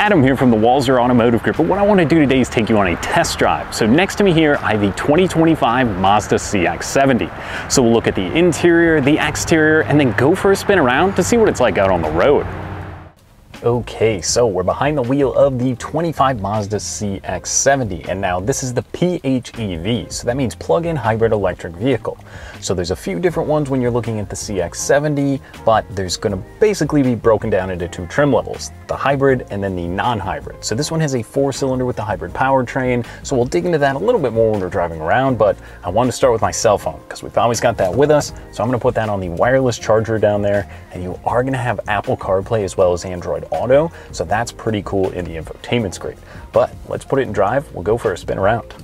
Adam here from the Walser Automotive Group, but what I want to do today is take you on a test drive. So next to me here, I have the 2025 Mazda CX-70. So we'll look at the interior, the exterior, and then go for a spin around to see what it's like out on the road. Okay, so we're behind the wheel of the 25 Mazda CX-70, and now this is the PHEV, so that means plug-in hybrid electric vehicle. So there's a few different ones when you're looking at the CX-70, but there's gonna basically be broken down into two trim levels, the hybrid and then the non-hybrid. So this one has a four cylinder with the hybrid powertrain, so we'll dig into that a little bit more when we're driving around, but I wanted to start with my cell phone, because we've always got that with us, so I'm gonna put that on the wireless charger down there, and you are gonna have Apple CarPlay as well as Android Auto, so that's pretty cool in the infotainment screen. But let's put it in drive, we'll go for a spin around.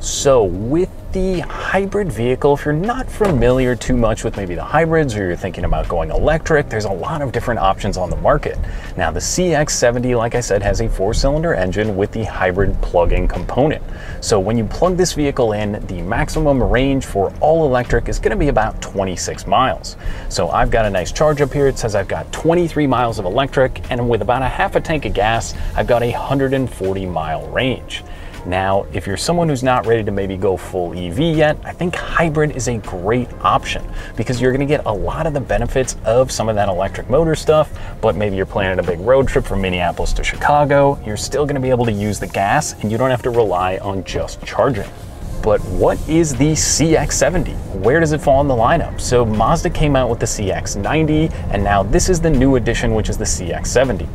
So with the hybrid vehicle, if you're not familiar too much with maybe the hybrids or you're thinking about going electric, there's a lot of different options on the market. Now the CX-70, like I said, has a four cylinder engine with the hybrid plug-in component. So when you plug this vehicle in, the maximum range for all electric is gonna be about 26 miles. So I've got a nice charge up here. It says I've got 23 miles of electric and with about a half a tank of gas, I've got a 140 mile range. Now, if you're someone who's not ready to maybe go full EV yet, I think hybrid is a great option because you're gonna get a lot of the benefits of some of that electric motor stuff, but maybe you're planning a big road trip from Minneapolis to Chicago, you're still gonna be able to use the gas and you don't have to rely on just charging. But what is the CX-70? Where does it fall in the lineup? So Mazda came out with the CX-90 and now this is the new edition, which is the CX-70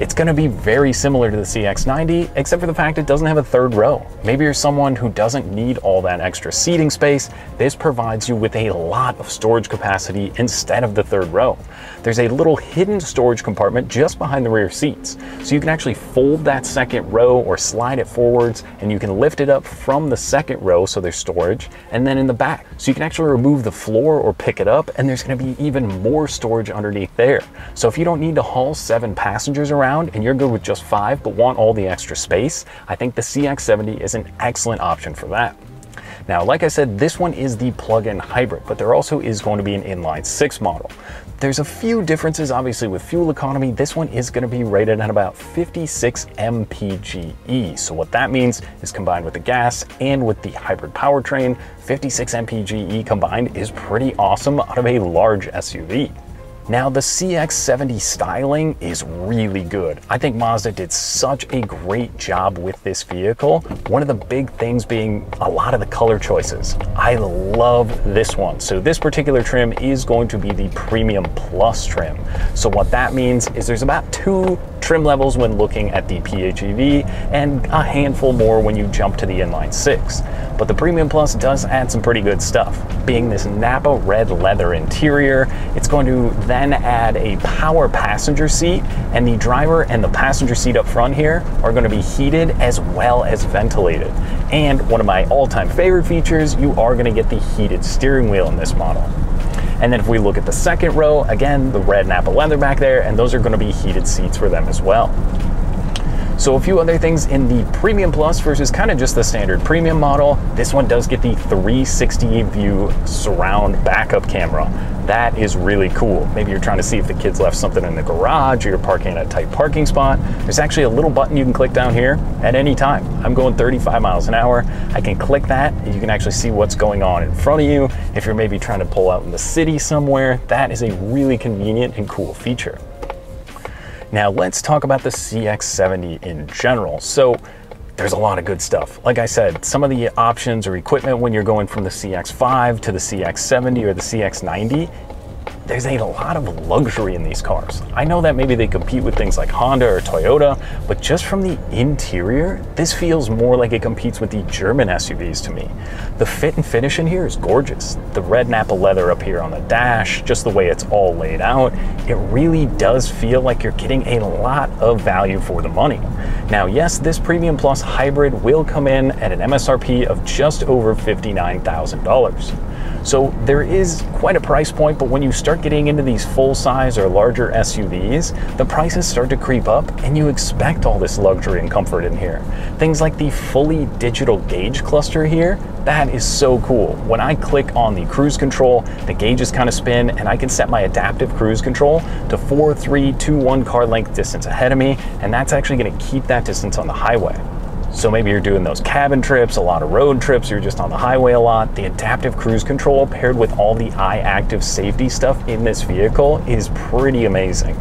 it's going to be very similar to the CX-90, except for the fact it doesn't have a third row. Maybe you're someone who doesn't need all that extra seating space. This provides you with a lot of storage capacity instead of the third row. There's a little hidden storage compartment just behind the rear seats. So you can actually fold that second row or slide it forwards and you can lift it up from the second row so there's storage and then in the back. So you can actually remove the floor or pick it up and there's going to be even more storage underneath there. So if you don't need to haul seven passengers around around and you're good with just five but want all the extra space, I think the CX-70 is an excellent option for that. Now, like I said, this one is the plug-in hybrid, but there also is going to be an inline six model. There's a few differences, obviously, with fuel economy. This one is going to be rated at about 56 mpge. So what that means is combined with the gas and with the hybrid powertrain, 56 mpge combined is pretty awesome out of a large SUV. Now the CX-70 styling is really good. I think Mazda did such a great job with this vehicle. One of the big things being a lot of the color choices. I love this one. So this particular trim is going to be the Premium Plus trim. So what that means is there's about two trim levels when looking at the PHEV and a handful more when you jump to the inline six. But the Premium Plus does add some pretty good stuff. Being this Nappa red leather interior, it's going to then add a power passenger seat and the driver and the passenger seat up front here are going to be heated as well as ventilated. And one of my all-time favorite features, you are going to get the heated steering wheel in this model. And then if we look at the second row, again, the red Nappa leather back there, and those are going to be heated seats for them as well. So a few other things in the Premium Plus versus kind of just the standard Premium model. This one does get the 360 view surround backup camera. That is really cool. Maybe you're trying to see if the kids left something in the garage or you're parking in a tight parking spot. There's actually a little button you can click down here at any time. I'm going 35 miles an hour. I can click that and you can actually see what's going on in front of you. If you're maybe trying to pull out in the city somewhere, that is a really convenient and cool feature. Now let's talk about the CX-70 in general. So there's a lot of good stuff. Like I said, some of the options or equipment when you're going from the CX-5 to the CX-70 or the CX-90 there's a lot of luxury in these cars. I know that maybe they compete with things like Honda or Toyota, but just from the interior, this feels more like it competes with the German SUVs to me. The fit and finish in here is gorgeous. The red Nappa leather up here on the dash, just the way it's all laid out, it really does feel like you're getting a lot of value for the money. Now, yes, this Premium Plus hybrid will come in at an MSRP of just over $59,000. So there is quite a price point, but when you start getting into these full size or larger SUVs, the prices start to creep up and you expect all this luxury and comfort in here. Things like the fully digital gauge cluster here, that is so cool. When I click on the cruise control, the gauges kind of spin and I can set my adaptive cruise control to 4, 3, 2, 1 car length distance ahead of me, and that's actually gonna keep that distance on the highway. So maybe you're doing those cabin trips, a lot of road trips, you're just on the highway a lot. The adaptive cruise control paired with all the iActive safety stuff in this vehicle is pretty amazing.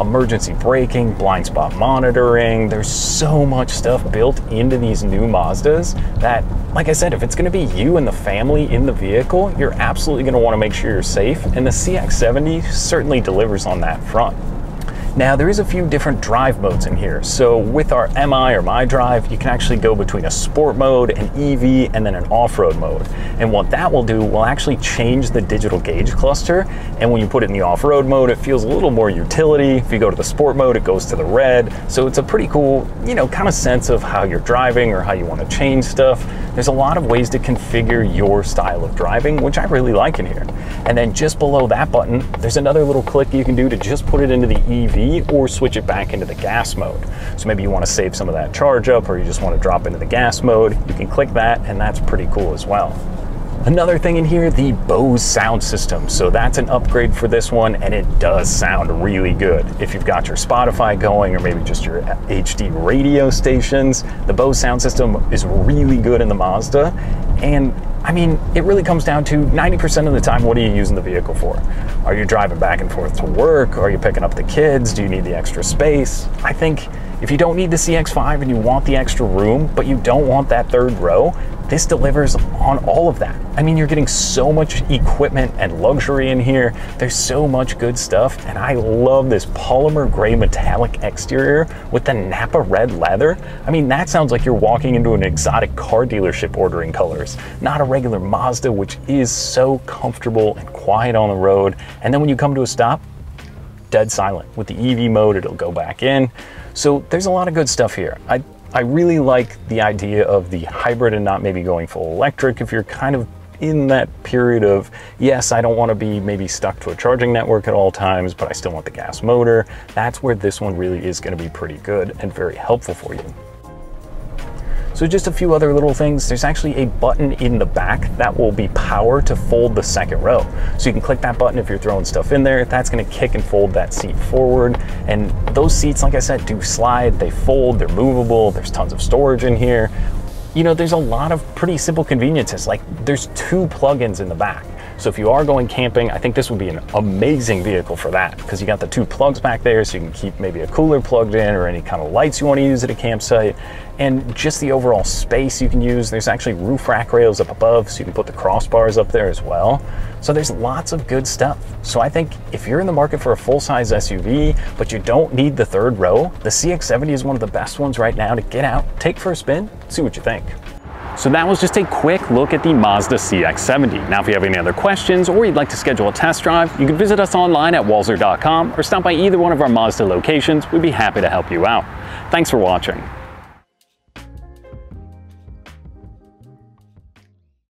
Emergency braking, blind spot monitoring, there's so much stuff built into these new Mazdas that, like I said, if it's gonna be you and the family in the vehicle, you're absolutely gonna wanna make sure you're safe, and the CX-70 certainly delivers on that front. Now there is a few different drive modes in here. So with our MI or My Drive, you can actually go between a sport mode, an EV, and then an off-road mode. And what that will do will actually change the digital gauge cluster. And when you put it in the off-road mode, it feels a little more utility. If you go to the sport mode, it goes to the red. So it's a pretty cool, you know, kind of sense of how you're driving or how you want to change stuff. There's a lot of ways to configure your style of driving, which I really like in here. And then just below that button, there's another little click you can do to just put it into the EV or switch it back into the gas mode. So maybe you want to save some of that charge up or you just want to drop into the gas mode. You can click that and that's pretty cool as well. Another thing in here, the Bose sound system. So that's an upgrade for this one and it does sound really good. If you've got your Spotify going or maybe just your HD radio stations, the Bose sound system is really good in the Mazda. And I mean, it really comes down to 90% of the time, what are you using the vehicle for? Are you driving back and forth to work? Are you picking up the kids? Do you need the extra space? I think if you don't need the CX5 and you want the extra room, but you don't want that third row, this delivers on all of that. I mean, you're getting so much equipment and luxury in here. There's so much good stuff, and I love this polymer gray metallic exterior with the Nappa red leather. I mean, that sounds like you're walking into an exotic car dealership ordering colors, not a regular Mazda, which is so comfortable and quiet on the road. And then when you come to a stop, dead silent. With the EV mode, it'll go back in. So there's a lot of good stuff here. I I really like the idea of the hybrid and not maybe going full electric if you're kind of in that period of, yes, I don't want to be maybe stuck to a charging network at all times, but I still want the gas motor. That's where this one really is going to be pretty good and very helpful for you. So just a few other little things. There's actually a button in the back that will be power to fold the second row. So you can click that button if you're throwing stuff in there. That's gonna kick and fold that seat forward. And those seats, like I said, do slide, they fold, they're movable. There's tons of storage in here. You know, there's a lot of pretty simple conveniences. Like there's two plugins in the back. So if you are going camping, I think this would be an amazing vehicle for that because you got the two plugs back there so you can keep maybe a cooler plugged in or any kind of lights you want to use at a campsite. And just the overall space you can use. There's actually roof rack rails up above so you can put the crossbars up there as well. So there's lots of good stuff. So I think if you're in the market for a full-size SUV, but you don't need the third row, the CX-70 is one of the best ones right now to get out, take for a spin, see what you think. So that was just a quick look at the Mazda CX-70. Now if you have any other questions or you'd like to schedule a test drive, you can visit us online at walser.com or stop by either one of our Mazda locations. We'd be happy to help you out. Thanks for watching.